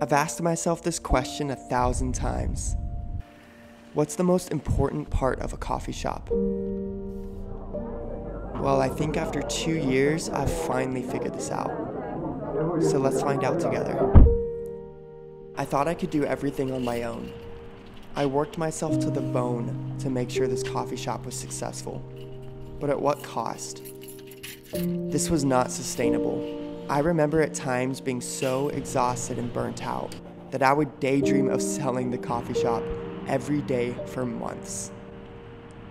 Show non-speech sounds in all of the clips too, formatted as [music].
I've asked myself this question a thousand times. What's the most important part of a coffee shop? Well, I think after two years, I've finally figured this out. So let's find out together. I thought I could do everything on my own. I worked myself to the bone to make sure this coffee shop was successful. But at what cost? This was not sustainable. I remember at times being so exhausted and burnt out that I would daydream of selling the coffee shop every day for months.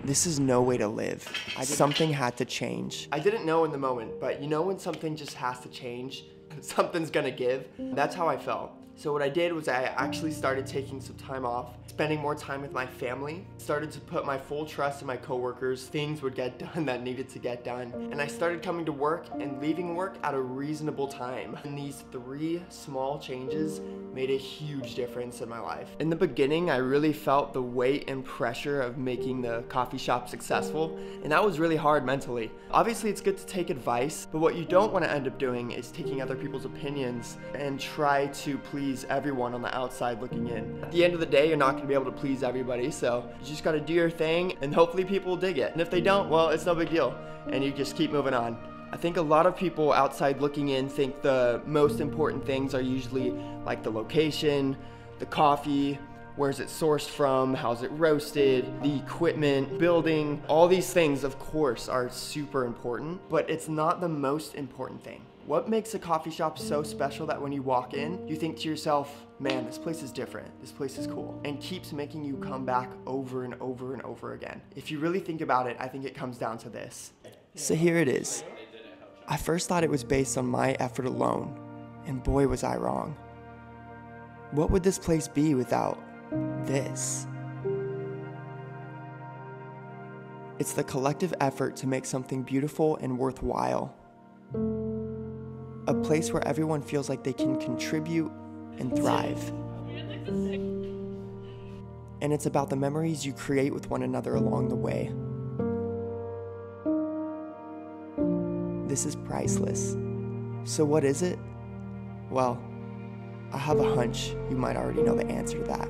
This is no way to live. Something had to change. I didn't know in the moment, but you know when something just has to change? [laughs] Something's gonna give? That's how I felt. So what I did was I actually started taking some time off, spending more time with my family, started to put my full trust in my coworkers, things would get [laughs] done that needed to get done, and I started coming to work and leaving work at a reasonable time. And these three small changes made a huge difference in my life. In the beginning, I really felt the weight and pressure of making the coffee shop successful, and that was really hard mentally. Obviously, it's good to take advice, but what you don't want to end up doing is taking other people's opinions and try to please please everyone on the outside looking in. At the end of the day, you're not gonna be able to please everybody, so you just gotta do your thing and hopefully people dig it. And if they don't, well, it's no big deal. And you just keep moving on. I think a lot of people outside looking in think the most important things are usually like the location, the coffee, where's it sourced from, how's it roasted, the equipment, building, all these things of course are super important, but it's not the most important thing. What makes a coffee shop so special that when you walk in, you think to yourself, man, this place is different, this place is cool, and keeps making you come back over and over and over again? If you really think about it, I think it comes down to this. So here it is. I first thought it was based on my effort alone, and boy was I wrong. What would this place be without this? It's the collective effort to make something beautiful and worthwhile a place where everyone feels like they can contribute and thrive. And it's about the memories you create with one another along the way. This is priceless. So, what is it? Well, I have a hunch you might already know the answer to that.